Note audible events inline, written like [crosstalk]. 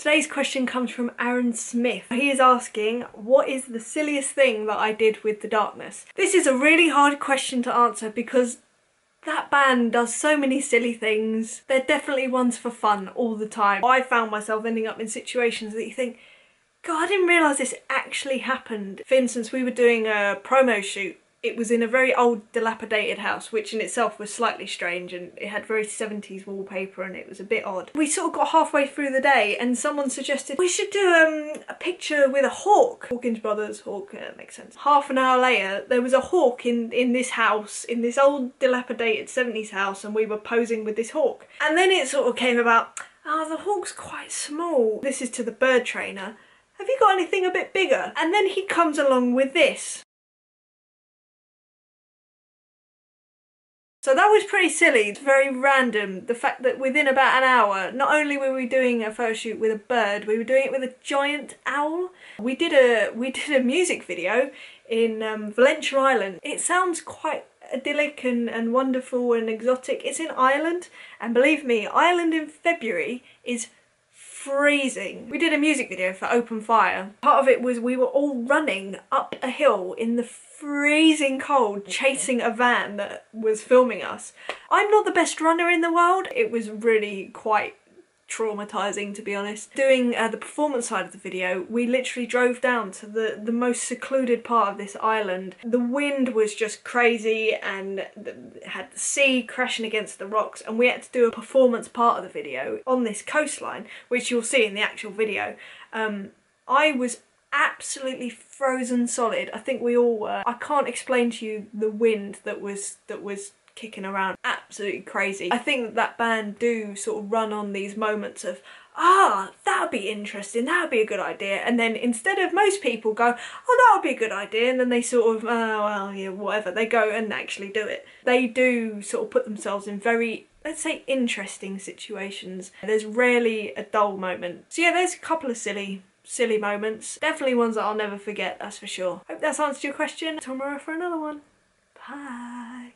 Today's question comes from Arran Smith. He is asking, what is the silliest thing that I did with the darkness? This is a really hard question to answer because that band does so many silly things. They're definitely ones for fun all the time. I found myself ending up in situations that you think, God, I didn't realise this actually happened. For instance, we were doing a promo shoot it was in a very old dilapidated house which in itself was slightly strange and it had very 70s wallpaper and it was a bit odd. We sort of got halfway through the day and someone suggested we should do um, a picture with a hawk. Hawkins Brothers, hawk, uh, makes sense. Half an hour later there was a hawk in, in this house, in this old dilapidated 70s house and we were posing with this hawk. And then it sort of came about, oh the hawk's quite small. This is to the bird trainer have you got anything a bit bigger? And then he comes along with this. So that was pretty silly, very random. The fact that within about an hour, not only were we doing a photo shoot with a bird, we were doing it with a giant owl. We did a we [laughs] did a music video in um, Valentia Island. It sounds quite idyllic and, and wonderful and exotic. It's in Ireland, and believe me, Ireland in February is freezing. We did a music video for Open Fire. Part of it was we were all running up a hill in the freezing cold chasing a van that was filming us. I'm not the best runner in the world. It was really quite traumatizing to be honest. Doing uh, the performance side of the video, we literally drove down to the, the most secluded part of this island. The wind was just crazy and had the sea crashing against the rocks and we had to do a performance part of the video on this coastline, which you'll see in the actual video. Um, I was absolutely frozen solid. I think we all were. I can't explain to you the wind that was that was kicking around. Absolutely crazy. I think that, band do sort of run on these moments of ah, that would be interesting, that would be a good idea. And then instead of most people go, oh, that would be a good idea, and then they sort of, oh, well, yeah, whatever, they go and actually do it. They do sort of put themselves in very, let's say, interesting situations. There's rarely a dull moment. So yeah, there's a couple of silly silly moments. Definitely ones that I'll never forget, that's for sure. Hope that's answered your question. Tomorrow for another one. Bye.